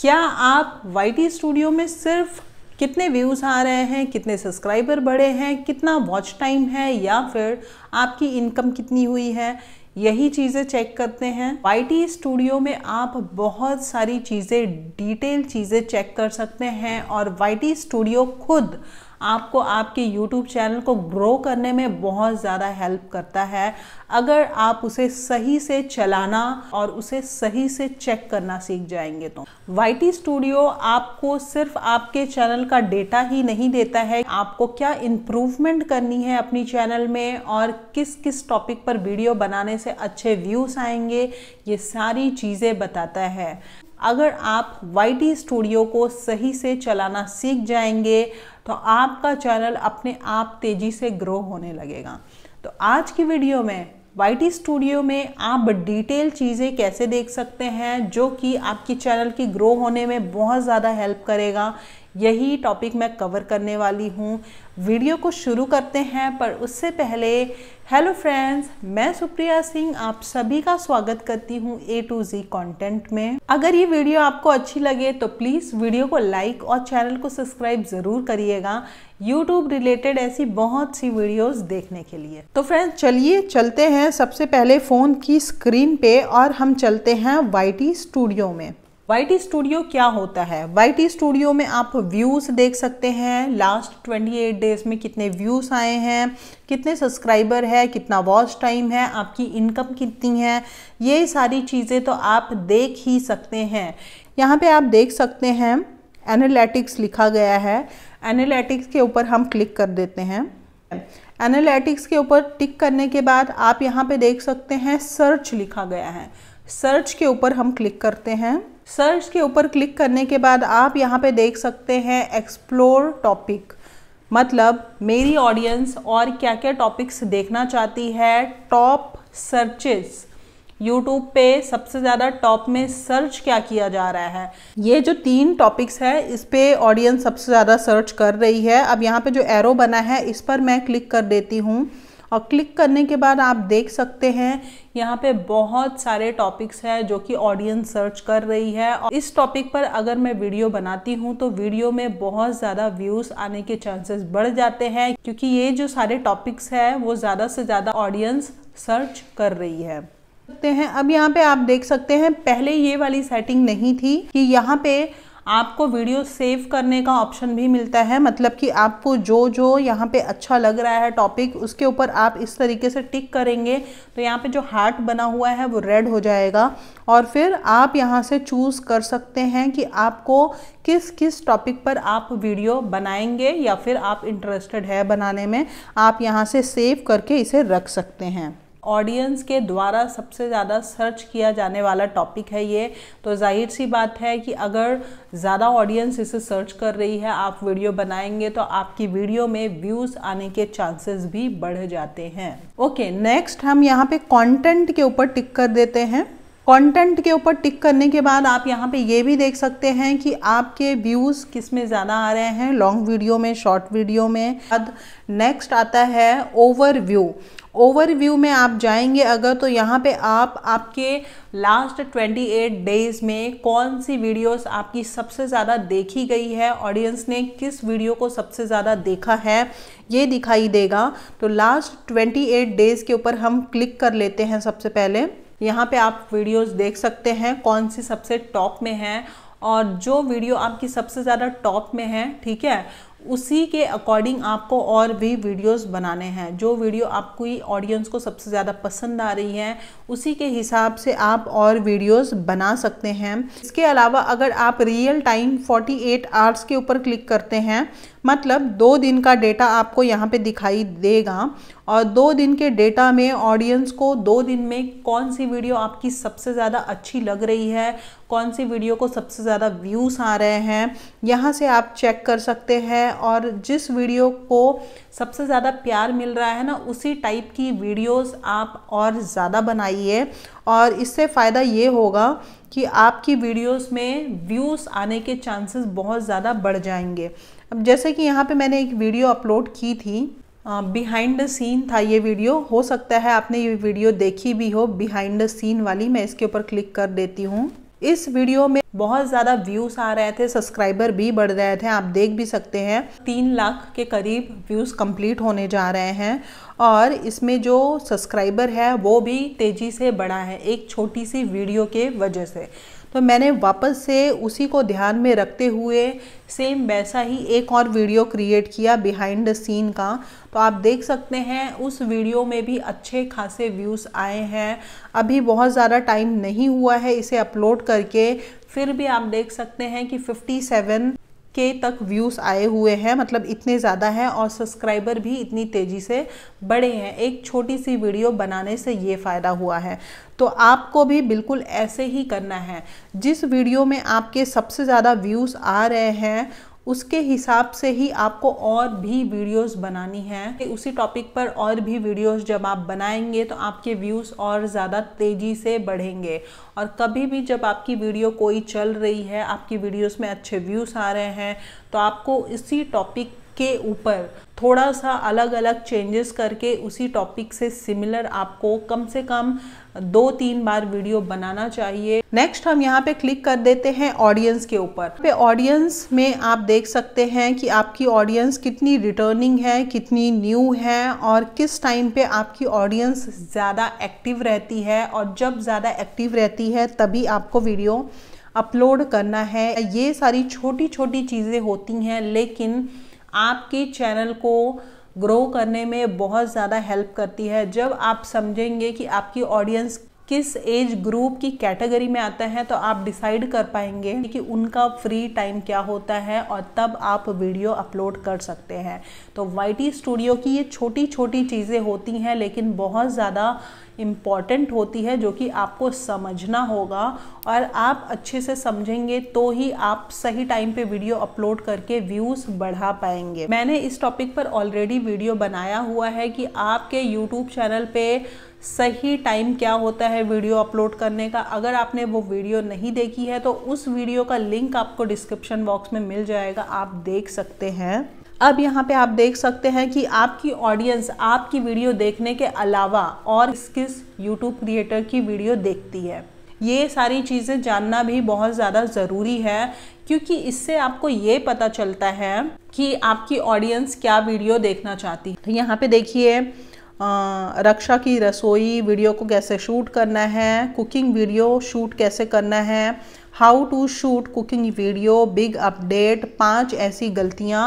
क्या आप YT studio में सिर्फ़ कितने व्यूज़ आ रहे हैं, कितने सब्सक्राइबर बढ़े हैं, कितना वॉच टाइम है, या फिर आपकी इनकम कितनी हुई है? यही चीज़ें चेक करते हैं। YT स्टूडियो में आप बहुत सारी चीज़ें डिटेल चीज़ें चेक कर सकते हैं और YT स्टूडियो खुद आपको आपके YouTube चैनल को ग्रो करने में बहुत ज़्यादा हेल्प करता है। अगर आप उसे सही से चलाना और उसे सही से चेक करना सीख जाएँगे तो। वाई स्टूडियो आपको सिर्फ़ आपके चैनल का डेटा ही नहीं देता है। आपको क्या इम्प्रूवमेंट करनी है अपनी चैनल में और किस किस टॉपिक पर वीडियो बनाने से अच्छे व्यूज़ आएँगे, ये सारी चीज़ें बताता है। अगर आप YT स्टूडियो को सही से चलाना सीख जाएँगे तो आपका चैनल अपने आप तेज़ी से ग्रो होने लगेगा। तो आज की वीडियो में YT स्टूडियो में आप डिटेल चीज़ें कैसे देख सकते हैं, जो कि आपकी चैनल की ग्रो होने में बहुत ज़्यादा हेल्प करेगा। यही टॉपिक मैं कवर करने वाली हूँ। वीडियो को शुरू करते हैं, पर उससे पहले हेलो फ्रेंड्स मैं सुप्रिया सिंह आप सभी का स्वागत करती हूँ ए टू जी कंटेंट में। अगर ये वीडियो आपको अच्छी लगे तो प्लीज़ वीडियो को लाइक और चैनल को सब्सक्राइब ज़रूर करिएगा यूट्यूब रिलेटेड ऐसी बहुत सी वीडियोस देखने के लिए। तो फ्रेंड्स चलिए चलते हैं। सबसे पहले फ़ोन की स्क्रीन पे और हम चलते हैं वाई स्टूडियो में। YT स्टूडियो क्या होता है? YT स्टूडियो में आप व्यूज़ देख सकते हैं। लास्ट 28 डेज़ में कितने व्यूज़ आए हैं? कितने सब्सक्राइबर है? कितना वॉच टाइम है? आपकी इनकम कितनी है? ये सारी चीज़ें तो आप देख ही सकते हैं। यहाँ पे आप देख सकते हैं एनालिटिक्स लिखा गया है। एनालिटिक्स के ऊपर हम क्लिक कर देते हैं। एनालिटिक्स के ऊपर टिक करने के बाद आप यहाँ पे देख सकते हैं सर्च लिखा गया है। सर्च के ऊपर हम क्लिक करते हैं। सर्च के ऊपर क्लिक करने के बाद आप यहाँ पे देख सकते हैं एक्सप्लोर टॉपिक मतलब मेरी ऑडियंस और क्या क्या टॉपिक्स देखना चाहती है। टॉप सर्चेस यूट्यूब पे सबसे ज़्यादा टॉप में सर्च क्या किया जा रहा है? ये जो तीन टॉपिक्स है, इस पर ऑडियंस सबसे ज़्यादा सर्च कर रही है। अब यहाँ पे जो एरो बना है, इस पर मैं क्लिक कर देती हूँ। और क्लिक करने के बाद आप देख सकते हैं, यहाँ पे बहुत सारे टॉपिक्स हैं जो कि ऑडियंस सर्च कर रही है। और इस टॉपिक पर अगर मैं वीडियो बनाती हूँ तो वीडियो में बहुत ज़्यादा व्यूज़ आने के चांसेस बढ़ जाते हैं, क्योंकि ये जो सारे टॉपिक्स हैं, वो ज़्यादा से ज़्यादा ऑडियंस सर्च कर रही है। हैं, अब यहाँ पे आप देख सकते हैं, पहले ये वाली सेटिंग नहीं थी कि यहाँ पे आपको वीडियो सेव करने का ऑप्शन भी मिलता है। मतलब कि आपको जो जो यहाँ पे अच्छा लग रहा है टॉपिक, उसके ऊपर आप इस तरीके से टिक करेंगे तो यहाँ पे जो हार्ट बना हुआ है वो रेड हो जाएगा। और फिर आप यहाँ से चूज़ कर सकते हैं कि आपको किस किस टॉपिक पर आप वीडियो बनाएँगे या फिर आप इंटरेस्टेड है बनाने में। आप यहाँ से सेव करके इसे रख सकते हैं। ऑडियंस के द्वारा सबसे ज़्यादा सर्च किया जाने वाला टॉपिक है ये। तो ज़ाहिर सी बात है कि अगर ज़्यादा ऑडियंस इसे सर्च कर रही है, आप वीडियो बनाएँगे तो आपकी वीडियो में व्यूज़ आने के चांसेस भी बढ़ जाते हैं। ओके नेक्स्ट हम यहाँ पे कंटेंट के ऊपर टिक कर देते हैं। कंटेंट के ऊपर टिक करने के बाद आप यहाँ पे ये भी देख सकते हैं कि आपके व्यूज़ किसमें ज़्यादा आ रहे हैं। लॉन्ग वीडियो में शॉर्ट वीडियो में। अब नेक्स्ट आता है ओवरव्यू ओवरव्यू में आप जाएँगे अगर तो यहाँ पे आप, आपके लास्ट 28 डेज़ में कौन सी वीडियोस आपकी सबसे ज़्यादा देखी गई है ऑडियंस ने किस वीडियो को सबसे ज़्यादा देखा है, ये दिखाई देगा। तो लास्ट 28 डेज़ के ऊपर हम क्लिक कर लेते हैं सबसे पहले। यहाँ पे आप वीडियोस देख सकते हैं, कौन सी सबसे टॉप में है और जो वीडियो आपकी सबसे ज़्यादा टॉप में है, ठीक है? उसी के अकॉर्डिंग आपको और भी वीडियोस बनाने हैं। जो वीडियो आपकी ऑडियंस को सबसे ज़्यादा पसंद आ रही है, उसी के हिसाब से आप और वीडियोस बना सकते हैं। इसके अलावा अगर आप रियल टाइम 48 आवर्स के ऊपर क्लिक करते हैं मतलब दो दिन का डेटा आपको यहाँ पे दिखाई देगा। और दो दिन के डेटा में ऑडियंस को दो दिन में कौन सी वीडियो आपकी सबसे ज़्यादा अच्छी लग रही है, कौन सी वीडियो को सबसे ज़्यादा व्यूज़ आ रहे हैं, यहाँ से आप चेक कर सकते हैं। और जिस वीडियो को सबसे ज़्यादा प्यार मिल रहा है ना, उसी टाइप की वीडियोस आप और ज़्यादा बनाइए। और इससे फ़ायदा ये होगा कि आपकी वीडियोस में व्यूज़ आने के चांसेस बहुत ज़्यादा बढ़ जाएँगे। अब जैसे कि यहाँ पे मैंने एक वीडियो अपलोड की थी बिहाइंड द सीन था ये वीडियो हो सकता है आपने ये वीडियो देखी भी हो बिहाइंड द सीन वाली। मैं इसके ऊपर क्लिक कर देती हूँ। इस वीडियो में बहुत ज़्यादा व्यूज़ आ रहे थे सब्सक्राइबर भी बढ़ रहे थे, आप देख भी सकते हैं। तीन लाख के करीब व्यूज़ कंप्लीट होने जा रहे हैं और इसमें जो सब्सक्राइबर है, वो भी तेज़ी से बढ़ा है, एक छोटी सी वीडियो के वजह से। तो मैंने वापस से उसी को ध्यान में रखते हुए सेम वैसा ही एक और वीडियो क्रिएट किया बिहाइंड द सीन का। तो आप देख सकते हैं, उस वीडियो में भी अच्छे खासे व्यूज़ आए हैं। अभी बहुत ज़्यादा टाइम नहीं हुआ है इसे अपलोड करके। फिर भी आप देख सकते हैं कि 57 के तक व्यूज़ आए हुए हैं मतलब इतने ज़्यादा हैं और सब्सक्राइबर भी इतनी तेज़ी से बढ़े हैं। एक छोटी सी वीडियो बनाने से ये फ़ायदा हुआ है। तो आपको भी बिल्कुल ऐसे ही करना है। जिस वीडियो में आपके सबसे ज़्यादा व्यूज़ आ रहे हैं उसके हिसाब से ही आपको और भी वीडियोस बनानी है। उसी टॉपिक पर और भी वीडियोस जब आप बनाएँगे तो आपके व्यूज़ और ज़्यादा तेज़ी से बढ़ेंगे। और कभी भी जब आपकी वीडियो कोई चल रही है, आपकी वीडियोस में अच्छे व्यूज़ आ रहे हैं तो आपको इसी टॉपिक के ऊपर थोड़ा सा अलग अलग चेंजेस करके उसी टॉपिक से सिमिलर आपको कम से कम दो तीन बार वीडियो बनाना चाहिए। नेक्स्ट हम यहाँ पे क्लिक कर देते हैं ऑडियंस के ऊपर। पे ऑडियंस में आप देख सकते हैं कि आपकी ऑडियंस कितनी रिटर्निंग है, कितनी न्यू है और किस टाइम पे आपकी ऑडियंस ज़्यादा एक्टिव रहती है और जब ज़्यादा एक्टिव रहती है तभी आपको वीडियो अपलोड करना है। ये सारी छोटी छोटी चीज़ें होती हैं लेकिन आपके चैनल को ग्रो करने में बहुत ज़्यादा हेल्प करती है। जब आप समझेंगे कि आपकी ऑडियंस किस एज ग्रुप की कैटेगरी में आता है तो आप डिसाइड कर पाएँगे कि उनका फ्री टाइम क्या होता है और तब आप वीडियो अपलोड कर सकते हैं। तो YT स्टूडियो की ये छोटी छोटी चीज़ें होती हैं, लेकिन बहुत ज़्यादा इंपॉर्टेंट होती है जो कि आपको समझना होगा और आप अच्छे से समझेंगे तो ही आप सही टाइम पे वीडियो अपलोड करके व्यूज़ बढ़ा पाएँगे। मैंने इस टॉपिक पर ऑलरेडी वीडियो बनाया हुआ है कि आपके यूट्यूब चैनल पे सही टाइम क्या होता है वीडियो अपलोड करने का। अगर आपने वो वीडियो नहीं देखी है तो उस वीडियो का लिंक आपको डिस्क्रिप्शन बॉक्स में मिल जाएगा, आप देख सकते हैं। अब यहाँ पे आप देख सकते हैं कि आपकी ऑडियंस आपकी वीडियो देखने के अलावा और किस किस यूट्यूब क्रिएटर की वीडियो देखती है। ये सारी चीज़ें जानना भी बहुत ज़्यादा ज़रूरी है, क्योंकि इससे आपको ये पता चलता है कि आपकी ऑडियंस क्या वीडियो देखना चाहती है। तो यहाँ पे देखिए रक्षा की रसोई वीडियो को कैसे शूट करना है कुकिंग वीडियो शूट कैसे करना है how to shoot cooking video big update पाँच ऐसी गलतियाँ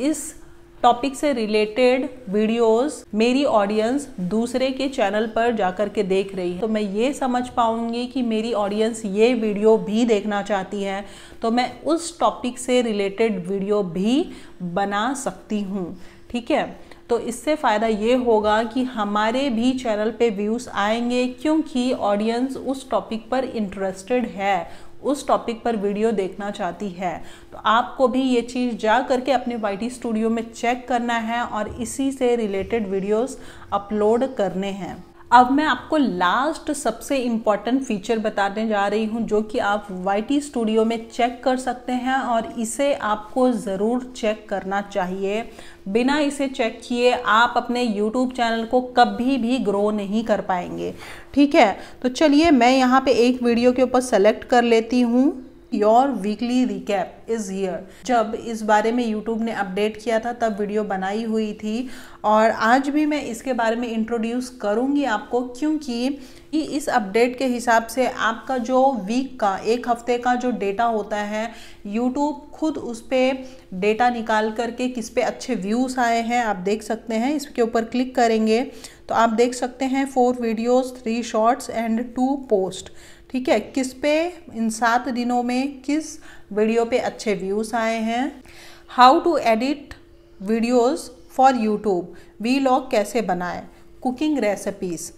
इस टॉपिक से रिलेटेड वीडियोस मेरी ऑडियंस दूसरे के चैनल पर जाकर के देख रही है। तो मैं ये समझ पाऊँगी कि मेरी ऑडियंस ये वीडियो भी देखना चाहती है। तो मैं उस टॉपिक से रिलेटेड वीडियो भी बना सकती हूँ। ठीक है? तो इससे फ़ायदा ये होगा कि हमारे भी चैनल पे व्यूज़ आएँगे क्योंकि ऑडियंस उस टॉपिक पर इंटरेस्टेड है। उस टॉपिक पर वीडियो देखना चाहती है तो आपको भी ये चीज़ जा करके अपने वाईटी स्टूडियो में चेक करना है और इसी से रिलेटेड वीडियोस अपलोड करने हैं। अब मैं आपको लास्ट सबसे इंपॉर्टेंट फीचर बताने जा रही हूँ, जो कि आप वाईटी स्टूडियो में चेक कर सकते हैं और इसे आपको ज़रूर चेक करना चाहिए। बिना इसे चेक किए आप अपने YouTube चैनल को कभी भी ग्रो नहीं कर पाएँगे। ठीक है? तो चलिए मैं यहाँ पे एक वीडियो के ऊपर सेलेक्ट कर लेती हूँ। Your weekly recap is here जब इस बारे में यूट्यूब ने अपडेट किया था, तब वीडियो बनाई हुई थी और आज भी मैं इसके बारे में इंट्रोड्यूस करूँगी आपको क्योंकि इस अपडेट के हिसाब से आपका जो वीक का, एक हफ़्ते का जो डेटा होता है यूट्यूब खुद उस पर डेटा निकाल करके किस पे अच्छे व्यूज़ आए हैं, आप देख सकते हैं। इसके ऊपर क्लिक करेंगे तो आप देख सकते हैं four videos three shorts and two post ठीक है, किस पे, इन सात दिनों में किस वीडियो पे अच्छे व्यूज़ आए हैं? How to edit videos for YouTube vlog कैसे बनाएँ? Cooking recipes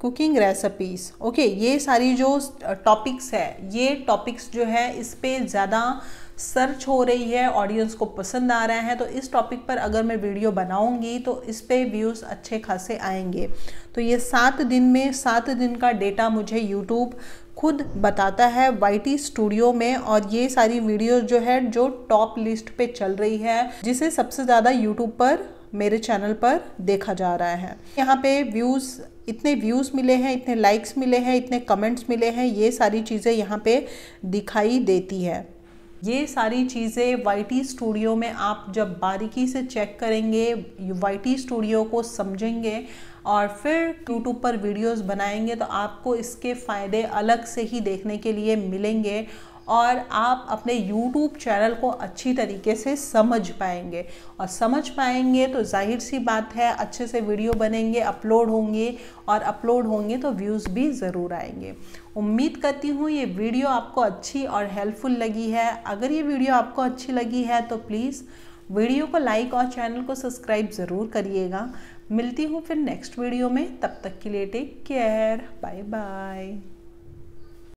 cooking recipes okay ये सारी जो टॉपिक्स है, ये टॉपिक्स जो है, इस पर ज़्यादा सर्च हो रही है ऑडियंस को पसंद आ रहा है तो इस टॉपिक पर अगर मैं वीडियो बनाऊँगी तो इस पर व्यूज़ अच्छे खासे आएँगे। तो ये सात दिन में, सात दिन का डेटा मुझे यूट्यूब खुद बताता है YT स्टूडियो में और ये सारी वीडियो जो है, जो टॉप लिस्ट पे चल रही है, जिसे सबसे ज़्यादा यूट्यूब पर, मेरे चैनल पर देखा जा रहा है। यहाँ पे व्यूज़ इतने व्यूज़ मिले हैं, इतने लाइक्स मिले हैं, इतने कमेंट्स मिले हैं, ये सारी चीज़ें यहाँ पे दिखाई देती है। ये सारी चीज़ें YT स्टूडियो में आप जब बारीकी से चेक करेंगे वाई स्टूडियो को समझेंगे और फिर यूट्यूब पर वीडियोस बनाएँगे तो आपको इसके फ़ायदे अलग से ही देखने के लिए मिलेंगे और आप अपने YouTube चैनल को अच्छी तरीके से समझ पाएँगे। और समझ पाएँगे तो ज़ाहिर सी बात है, अच्छे से वीडियो बनेंगे अपलोड होंगे और अपलोड होंगे तो व्यूज़ भी ज़रूर आएँगे। उम्मीद करती हूँ ये वीडियो आपको अच्छी और हेल्पफुल लगी है। अगर ये वीडियो आपको अच्छी लगी है तो प्लीज़ वीडियो को लाइक और चैनल को सब्सक्राइब ज़रूर करिएगा। मिलती हूँ फिर नेक्स्ट वीडियो में तब तक के लिए टेक केयर बाय बाय